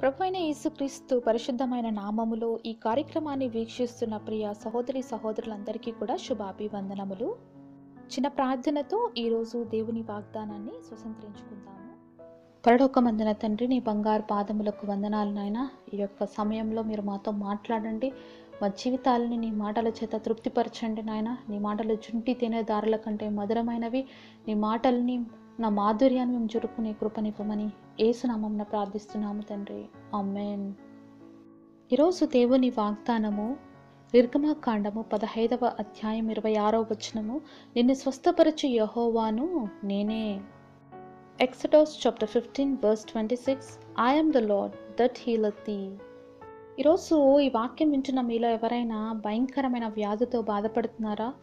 ప్రభువైన యేసుక్రీస్తు పరిశుద్ధమైన నామములో ఈ కార్యక్రమాన్ని వీక్షిస్తున్న ప్రియ సహోదరి సహోదరులందరికీ కూడా శుభాభివందనములు. చిన్న ప్రార్థనతో ఈరోజు దేవుని వాగ్దానాన్ని స్వతంత్రించుకుందాము. పరలోకమందున తండ్రి నీ బంగారు పాదములకు వందనాలు నాయన. ఈ యొక్క సమయంలో మీరు మాతో మాట్లాడండి. మా జీవితాలని నీ మాటల చేత తృప్తిపరచండి నాయన. నీ మాటలు జుంటి తినే దారుల కంటే మధురమైనవి. నీ మాటల్ని నా మాధుర్యాన్ని మేము చురుకునే కృపనివ్వమని ఏసునామంన ప్రార్థిస్తున్నాము తండ్రి. అమ్మేన్ ఈరోజు దేవుని వాగ్దానము నిర్గమకాండము పదహైదవ అధ్యాయం ఇరవై ఆరవ వచనము నిన్ను స్వస్థపరచు యహోవాను నేనే. Exodus chapter fifteen verse twenty six I am the Lord that healeth thee ఈరోజు ఈ వాక్యం వింటున్న మీలో ఎవరైనా భయంకరమైన వ్యాధితో బాధపడుతున్నారా?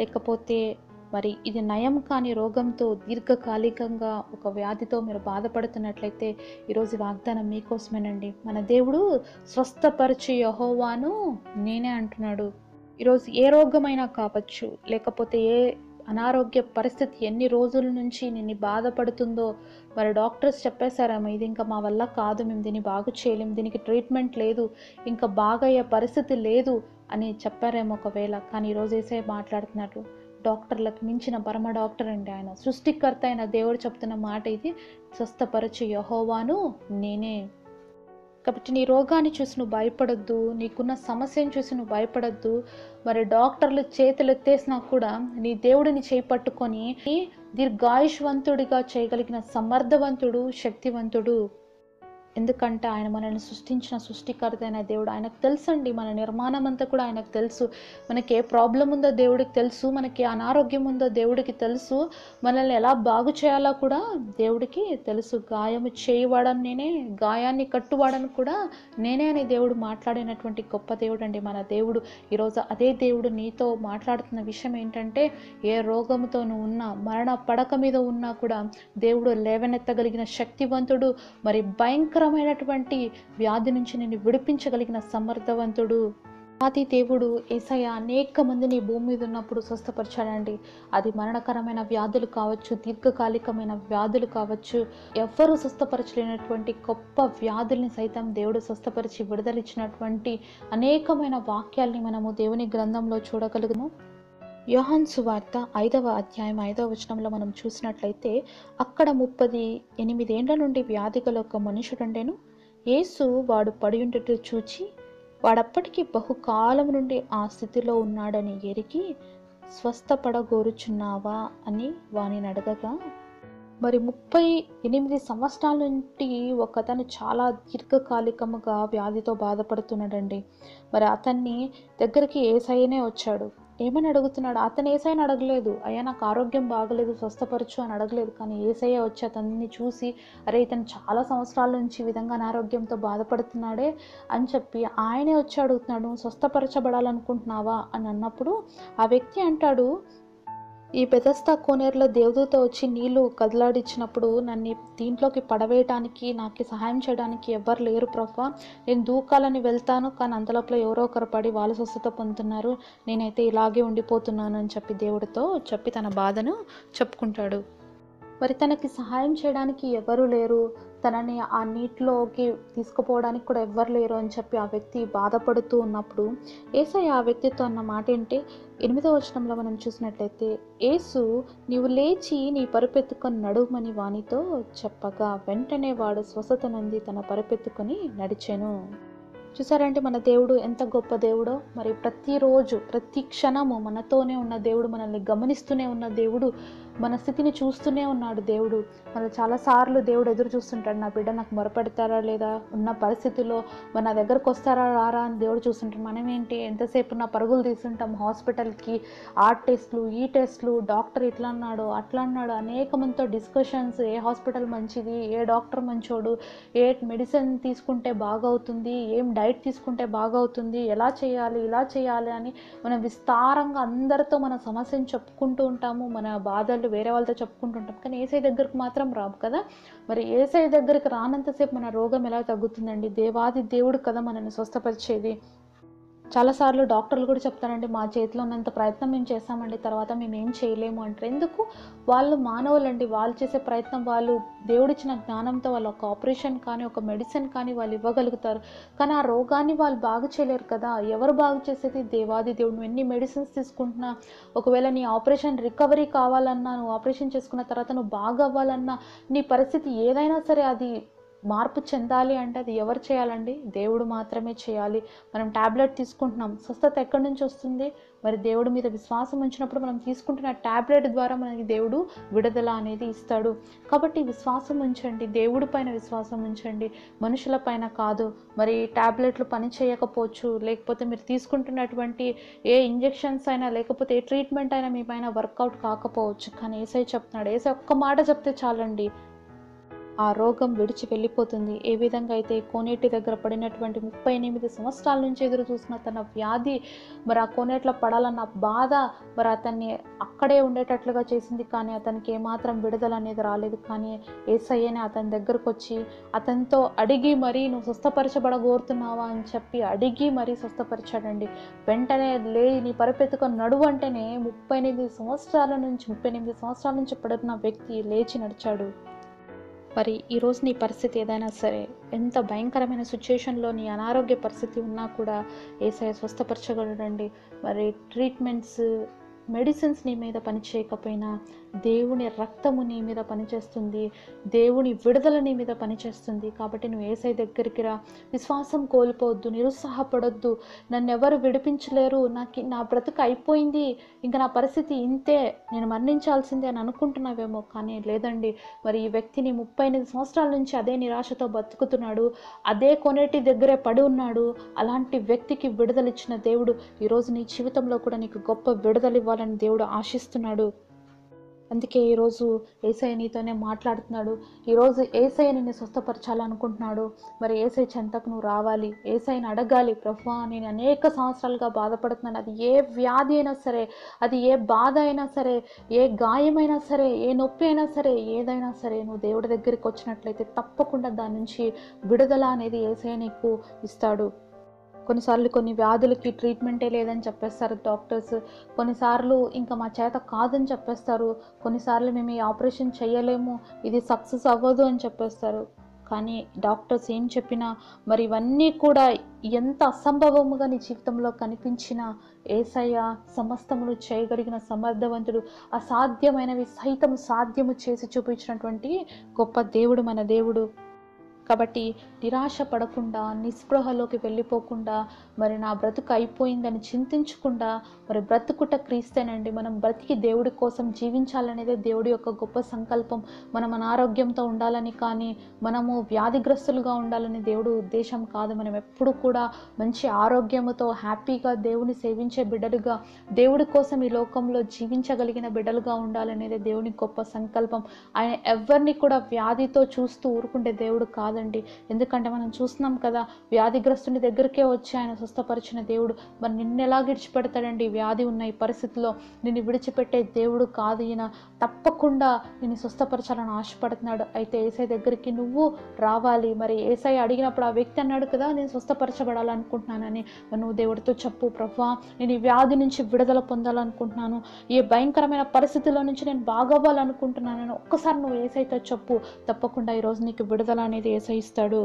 లేకపోతే మరి ఇది నయం కాని రోగంతో దీర్ఘకాలికంగా ఒక వ్యాధితో మీరు బాధపడుతున్నట్లయితే ఈరోజు వాగ్దానం మీకోసమేనండి. మన దేవుడు స్వస్థపరిచే యహోవాను నేనే అంటున్నాడు. ఈరోజు ఏ రోగమైనా కావచ్చు లేకపోతే ఏ అనారోగ్య పరిస్థితి ఎన్ని రోజుల నుంచి నిన్ను బాధపడుతుందో మరి డాక్టర్స్ చెప్పేశారేమో ఇది ఇంకా మా వల్ల కాదు మేము దీన్ని బాగు చేయలేం దీనికి ట్రీట్మెంట్ లేదు ఇంకా బాగయ్యే పరిస్థితి లేదు అని చెప్పారేమో ఒకవేళ. కానీ ఈరోజు వేసే మాట్లాడుతున్నట్లు డాక్టర్లకు మించిన పరమ డాక్టర్ అండి ఆయన. సృష్టికర్త అయిన దేవుడు చెప్తున్న మాట ఇది. స్వస్థపరచు యహోవాను నేనే. కాబట్టి నీ రోగాన్ని చూసి నువ్వు భయపడద్దు. నీకున్న సమస్యను చూసి నువ్వు భయపడద్దు. మరి డాక్టర్లు చేతులు ఎత్తేసినా కూడా నీ దేవుడిని చేపట్టుకొని దీర్ఘాయుష్వంతుడిగా చేయగలిగిన సమర్థవంతుడు శక్తివంతుడు. ఎందుకంటే ఆయన మనల్ని సృష్టించిన సృష్టికర్త అయిన దేవుడు. ఆయనకు తెలుసండి మన నిర్మాణం అంతా కూడా ఆయనకు తెలుసు. మనకి ఏ ప్రాబ్లం ఉందో దేవుడికి తెలుసు. మనకి అనారోగ్యం ఉందో దేవుడికి తెలుసు. మనల్ని ఎలా బాగు చేయాలో కూడా దేవుడికి తెలుసు. గాయము చేయవాడని నేనే గాయాన్ని కట్టువాడని కూడా నేనే అని దేవుడు మాట్లాడినటువంటి గొప్ప దేవుడు అండి మన దేవుడు. ఈరోజు అదే దేవుడు నీతో మాట్లాడుతున్న విషయం ఏంటంటే ఏ రోగముతో నువ్వు ఉన్నా మరణ పడక మీద ఉన్నా కూడా దేవుడు లేవనెత్తగలిగిన శక్తివంతుడు. మరి భయంకర భయంకరమైనటువంటి వ్యాధి నుంచి నేను విడిపించగలిగిన సమర్థవంతుడు. ఆది దేవుడు ఏసయ్య అనేక మందిని భూమి మీద ఉన్నప్పుడు స్వస్థపరచాడండి. అది మరణకరమైన వ్యాధులు కావచ్చు దీర్ఘకాలికమైన వ్యాధులు కావచ్చు ఎవ్వరూ స్వస్థపరచలేనటువంటి గొప్ప వ్యాధుల్ని సైతం దేవుడు స్వస్థపరిచి విడుదలిచ్చినటువంటి అనేకమైన వాక్యాల్ని మనము దేవుని గ్రంథంలో చూడగలుగును యోహాన్ సువార్త ఐదవ అధ్యాయం ఐదవ వచనంలో మనం చూసినట్లయితే అక్కడ ముప్పది ఎనిమిదేండ్ల నుండి వ్యాధి గల ఒక మనుషుడుండెను. యేసు వాడు పడియుండట చూచి వాడప్పటికీ బహుకాలం నుండి ఆ స్థితిలో ఉన్నాడని ఎరిగి స్వస్థపడగోరుచున్నావా? అని వానిని అడగగా మరి ముప్పై ఎనిమిది సంవత్సరాల నుండి ఒకతను చాలా దీర్ఘకాలికముగా వ్యాధితో బాధపడుతున్నాడండి. మరి అతన్ని దగ్గరికి ఏసైనే వచ్చాడు. ఏమని అడుగుతున్నాడు? అతను ఏసైని అడగలేదు. అయ్యా నాకు ఆరోగ్యం బాగలేదు స్వస్థపరచు అని అడగలేదు. కానీ ఏసయ్య వచ్చి అతన్ని చూసి అరే ఇతను చాలా సంవత్సరాల నుంచి ఈ విధంగా అనారోగ్యంతో బాధపడుతున్నాడే అని చెప్పి ఆయనే వచ్చి అడుగుతున్నాడు. స్వస్థపరచబడాలనుకుంటున్నావా? అని అన్నప్పుడు ఆ వ్యక్తి అంటాడు ఈ పెదస్తా కోనేరులో దేవదూత వచ్చి నీళ్ళు కదలాడించినప్పుడు నన్ను దీంట్లోకి పడవేయటానికి నాకు సహాయం చేయడానికి ఎవ్వరు లేరు ప్రభా. నేను దూకాలని వెళ్తాను కానీ అంతలోపల ఎవరో ఒకరు పడి వాళ్ళు స్వస్థత పొందుతున్నారు. నేనైతే ఇలాగే ఉండిపోతున్నాను అని చెప్పి దేవుడితో చెప్పి తన బాధను చెప్పుకుంటాడు. మరి తనకి సహాయం చేయడానికి ఎవరు లేరు. తనని ఆ నీటిలోకి తీసుకుపోవడానికి కూడా ఎవ్వరు లేరు అని చెప్పి ఆ వ్యక్తి బాధపడుతూ ఉన్నప్పుడు ఏసయ్య ఆ వ్యక్తితో అన్న మాట ఏంటి? ఎనిమిదో వచనంలో మనం చూసినట్లయితే ఏసు నీవు లేచి నీ పరుపెత్తుకొని నడుమని వానితో చెప్పగా వెంటనే వాడు స్వస్థత నంది తన పరుపెత్తుకొని నడిచెను. చూసారంటే మన దేవుడు ఎంత గొప్ప దేవుడో మరి ప్రతిరోజు ప్రతి క్షణము మనతోనే ఉన్న దేవుడు మనల్ని గమనిస్తూనే ఉన్న దేవుడు మన స్థితిని చూస్తూనే ఉన్నాడు దేవుడు. మన చాలాసార్లు దేవుడు ఎదురు చూస్తుంటాడు నా బిడ్డ నాకు మొరపెడతారా లేదా? ఉన్న పరిస్థితిలో మన దగ్గరకు వస్తారా రారా? అని దేవుడు చూస్తుంటాడు. మనం ఏంటి? ఎంతసేపు నా పరుగులు తీసుంటాం హాస్పిటల్కి ఆ టెస్ట్లు ఈ టెస్ట్లు డాక్టర్ ఇట్లా అన్నాడు అట్లా అన్నాడు. అనేక మందితో డిస్కషన్స్ ఏ హాస్పిటల్ మంచిది? ఏ డాక్టర్ మంచోడు? ఏ మెడిసిన్ తీసుకుంటే బాగవుతుంది? ఏం డైట్ తీసుకుంటే బాగవుతుంది? ఎలా చేయాలి? ఇలా చేయాలి? అని మనం విస్తారంగా అందరితో మన సమస్యను చెప్పుకుంటూ ఉంటాము మన బాధలు వేరే వాళ్ళతో చెప్పుకుంటుంటాం. కానీ ఏసై దగ్గరకు మాత్రం రావు కదా. మరి ఏసై దగ్గరికి రానంతసేపు మన రోగం ఎలా తగ్గుతుందండి? దేవాది దేవుడు కదా మనల్ని స్వస్థపరిచేది. చాలాసార్లు డాక్టర్లు కూడా చెప్తారండి మా చేతిలో ఉన్నంత ప్రయత్నం మేము చేస్తామండి తర్వాత మేము ఏం చేయలేము అంటారు. ఎందుకు? వాళ్ళు మానవులండి వాళ్ళు చేసే ప్రయత్నం వాళ్ళు దేవుడిచ్చిన జ్ఞానంతో వాళ్ళు ఒక ఆపరేషన్ కానీ ఒక మెడిసిన్ కానీ వాళ్ళు ఇవ్వగలుగుతారు. కానీ ఆ రోగాన్ని వాళ్ళు బాగు చేయలేరు కదా. ఎవరు బాగు చేసేది? దేవాది దేవుడు. నువ్వు ఎన్ని మెడిసిన్స్ తీసుకుంటున్నా ఒకవేళ నీ ఆపరేషన్ రికవరీ కావాలన్నా నువ్వు ఆపరేషన్ చేసుకున్న తర్వాత నువ్వు బాగా అవ్వాలన్నా నీ పరిస్థితి ఏదైనా సరే అది మార్పు చెందాలి అంటే అది ఎవరు చేయాలండి? దేవుడు మాత్రమే చేయాలి. మనం ట్యాబ్లెట్ తీసుకుంటున్నాం. స్వస్థత ఎక్కడి నుంచి వస్తుంది? మరి దేవుడి మీద విశ్వాసం ఉంచినప్పుడు మనం తీసుకుంటున్న ట్యాబ్లెట్ ద్వారా మనకి దేవుడు విడుదల అనేది ఇస్తాడు. కాబట్టి విశ్వాసం ఉంచండి. దేవుడి పైన విశ్వాసం ఉంచండి. మనుషుల పైన కాదు. మరి ట్యాబ్లెట్లు పని చేయకపోవచ్చు. లేకపోతే మీరు తీసుకుంటున్నటువంటి ఏ ఇంజెక్షన్స్ అయినా లేకపోతే ఏ ట్రీట్మెంట్ అయినా మీ పైన వర్కౌట్ కాకపోవచ్చు. కానీ ఏసై చెప్తున్నాడు. ఏసై ఒక్క మాట చెప్తే చాలండి. ఆ రోగం విడిచి వెళ్ళిపోతుంది. ఏ విధంగా అయితే కోనేటి దగ్గర పడినటువంటి ముప్పై ఎనిమిది సంవత్సరాల నుంచి ఎదురు చూసిన తన వ్యాధి మరి ఆ కోనేట్లో పడాలన్న బాధ మరి అతన్ని అక్కడే ఉండేటట్లుగా చేసింది కానీ అతనికి ఏమాత్రం విడుదల అనేది రాలేదు. కానీ ఏసయ్యని అతని దగ్గరకు వచ్చి అతనితో అడిగి మరీ నువ్వు స్వస్థపరచబడ కోరుతున్నావా అని చెప్పి అడిగి మరీ స్వస్థపరిచాడండి. వెంటనే లే నీ పరిపెత్తుకొని నడువు అంటేనే ముప్పై ఎనిమిది సంవత్సరాల నుంచి ముప్పై ఎనిమిది సంవత్సరాల నుంచి పడుతున్న వ్యక్తి లేచి నడిచాడు. మరి ఈరోజు నీ పరిస్థితి ఏదైనా సరే ఎంత భయంకరమైన సిచ్యుయేషన్లో నీ అనారోగ్య పరిస్థితి ఉన్నా కూడా ఏసఐ స్వస్థపరచగలడండి. మరి ట్రీట్మెంట్స్ మెడిసిన్స్ నీ మీద పనిచేయకపోయినా దేవుని రక్తము నీ మీద పనిచేస్తుంది. దేవుని విడుదల నీ మీద పనిచేస్తుంది. కాబట్టి నువ్వు ఏసై దగ్గరికి రా. విశ్వాసం కోల్పోవద్దు నిరుత్సాహపడొద్దు. నన్ను ఎవరు విడిపించలేరు. నాకు నా బ్రతుకు అయిపోయింది. ఇంకా నా పరిస్థితి ఇంతే. నేను మరణించాల్సిందే అని అనుకుంటున్నావేమో. కానీ లేదండి. మరి ఈ వ్యక్తిని ముప్పై ఎనిమిది సంవత్సరాల నుంచి అదే నిరాశతో బతుకుతున్నాడు. అదే కొనేటి దగ్గరే పడి ఉన్నాడు. అలాంటి వ్యక్తికి విడుదలిచ్చిన దేవుడు ఈరోజు నీ జీవితంలో కూడా నీకు గొప్ప విడుదల చేసుకోవాలని దేవుడు ఆశిస్తున్నాడు. అందుకే ఈరోజు ఏసఐ నీతోనే మాట్లాడుతున్నాడు. ఈరోజు ఏసఐ నిన్ను స్వస్థపరచాలనుకుంటున్నాడు. మరి ఏసఐ చెంతకు నువ్వు రావాలి. ఏసైని అడగాలి. ప్రభా నేను అనేక సంవత్సరాలుగా బాధపడుతున్నాను. అది ఏ వ్యాధి అయినా సరే అది ఏ బాధ అయినా సరే ఏ గాయమైనా సరే ఏ నొప్పి అయినా సరే ఏదైనా సరే నువ్వు దేవుడి దగ్గరికి వచ్చినట్లయితే తప్పకుండా దాని నుంచి విడుదల అనేది ఏసఐ నీకు ఇస్తాడు. కొన్నిసార్లు కొన్ని వ్యాధులకి ట్రీట్మెంటే లేదని చెప్పేస్తారు డాక్టర్స్ కొన్నిసార్లు ఇంకా మా చేత కాదని చెప్పేస్తారు. కొన్నిసార్లు మేము ఈ ఆపరేషన్ చేయలేము ఇది సక్సెస్ అవ్వదు అని చెప్పేస్తారు. కానీ డాక్టర్స్ ఏం చెప్పినా మరి ఇవన్నీ కూడా ఎంత అసంభవముగా నీ జీవితంలో కనిపించినా ఏసయ్య సమస్తమును చేయగలిగిన సమర్థవంతుడు అసాధ్యమైనవి సైతం సాధ్యము చేసి చూపించినటువంటి గొప్ప దేవుడు మన దేవుడు. కాబట్టి నిరాశ పడకుండా నిస్పృహలోకి వెళ్ళిపోకుండా మరి నా బ్రతుకు అయిపోయిందని చింతించకుండా మరి బ్రతుకుట క్రీస్తేనండి మనం బ్రతికి దేవుడి కోసం జీవించాలనేదే దేవుడి యొక్క గొప్ప సంకల్పం. మనం అనారోగ్యంతో ఉండాలని కానీ మనము వ్యాధిగ్రస్తులుగా ఉండాలని దేవుడు ఉద్దేశం కాదు. మనం ఎప్పుడు కూడా మంచి ఆరోగ్యముతో హ్యాపీగా దేవుని సేవించే బిడ్డలుగా దేవుడి కోసం ఈ లోకంలో జీవించగలిగిన బిడ్డలుగా ఉండాలనేదే దేవుని గొప్ప సంకల్పం. ఆయన ఎవరిని కూడా వ్యాధితో చూస్తూ ఊరుకుంటే దేవుడు కాదు. కాదండి. ఎందుకంటే మనం చూస్తున్నాం కదా వ్యాధిగ్రస్తుని దగ్గరికే వచ్చి ఆయన స్వస్థపరిచిన దేవుడు. మరి నిన్నెలా ఎలా విడిచిపెడతాడండి? వ్యాధి ఉన్న ఈ పరిస్థితిలో నిన్ను విడిచిపెట్టే దేవుడు కాదు ఈయన. తప్పకుండా నిన్ను స్వస్థపరచాలని ఆశపడుతున్నాడు. అయితే ఏసై దగ్గరికి నువ్వు రావాలి. మరి ఏసై అడిగినప్పుడు ఆ వ్యక్తి అన్నాడు కదా నేను స్వస్థపరచబడాలనుకుంటున్నానని. నువ్వు దేవుడితో చెప్పు ప్రభా నేను ఈ వ్యాధి నుంచి విడుదల పొందాలనుకుంటున్నాను. ఈ భయంకరమైన పరిస్థితిలో నుంచి నేను బాగవ్వాలనుకుంటున్నానని ఒక్కసారి నువ్వు ఏసైతో చెప్పు. తప్పకుండా ఈరోజు నీకు విడుదల అనేది ప్రసవిస్తాడు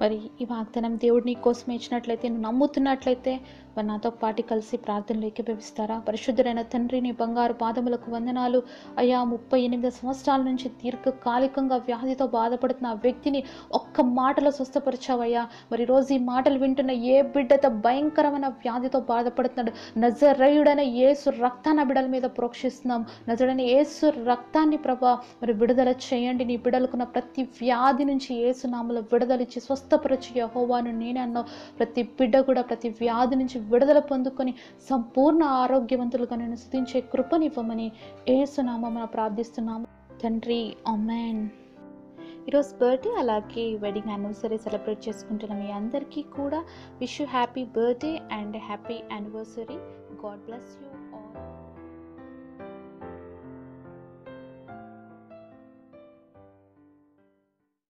మరి ఈ వాగ్దానం దేవుడు నీ కోసం ఇచ్చినట్లయితే నువ్వు నమ్ముతున్నట్లయితే మరి నాతో పాటు కలిసి ప్రార్థనలు ఏకీభవిస్తారా? పరిశుద్ధుడైన తండ్రి నీ బంగారు పాదములకు వందనాలు. అయ్యా ముప్పై ఎనిమిది సంవత్సరాల నుంచి దీర్ఘకాలికంగా వ్యాధితో బాధపడుతున్న ఆ వ్యక్తిని ఒక్క మాటలో స్వస్థపరిచావయ్యా. మరి రోజు ఈ మాటలు వింటున్న ఏ బిడ్డతో భయంకరమైన వ్యాధితో బాధపడుతున్నాడు? నజరయుడైన యేసు రక్తాన్ని బిడల మీద ప్రోక్షిస్తున్నాం. నజరుడైన యేసు రక్తాన్ని ప్రభా మరి విడుదల చేయండి. నీ బిడలకున్న ప్రతి వ్యాధి నుంచి ఏసునామలో విడుదలిచ్చి స్వస్థపరచు యహోవాను నేనే అన్నావు. ప్రతి బిడ్డ కూడా ప్రతి వ్యాధి నుంచి విడుదల పొందుకొని సంపూర్ణ ఆరోగ్యవంతులుగా నేను స్థుతించే కృపనివ్వమని ఏసునామమున ప్రార్థిస్తున్నాము. తండ్రి అమెన్ ఈరోజు బర్త్డే అలాగే వెడ్డింగ్ యానివర్సరీ సెలబ్రేట్ చేసుకుంటున్న మీ అందరికీ కూడా wish you happy birthday and happy anniversary. God bless you.